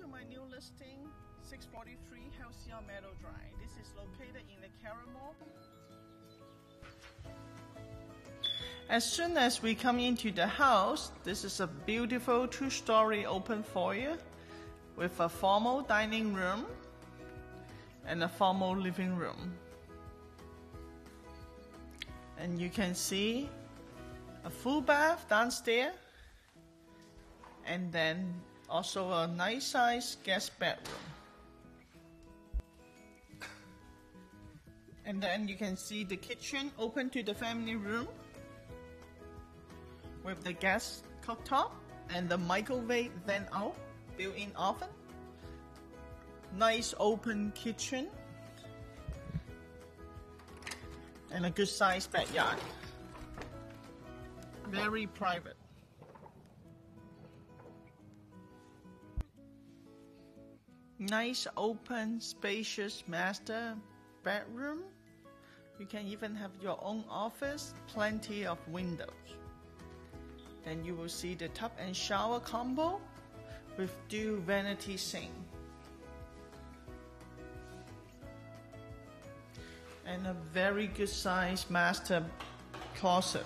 to my new listing, 643 Halcyon Meadow Drive. This is located in the Carramore. As soon as we come into the house, this is a beautiful two-story open foyer with a formal dining room and a formal living room. And you can see a full bath downstairs and then also a nice size guest bedroom. And then you can see the kitchen open to the family room with the gas cooktop and the microwave vent out built-in oven. Nice open kitchen and a good sized backyard. Very private. Nice open spacious master bedroom. You can even have your own office, plenty of windows. Then you will see the tub and shower combo with dual vanity sink. And a very good size master closet.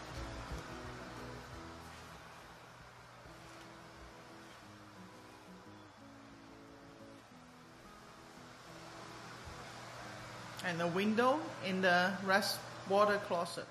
And a window in the rest water closet.